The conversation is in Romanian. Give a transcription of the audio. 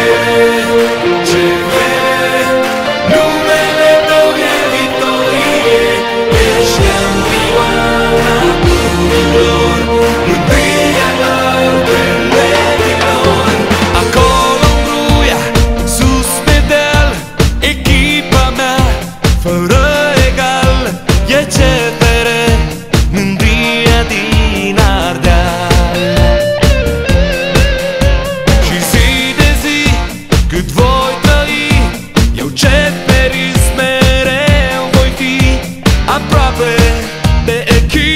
Amen. meris mereu voi fi aproape de echilibru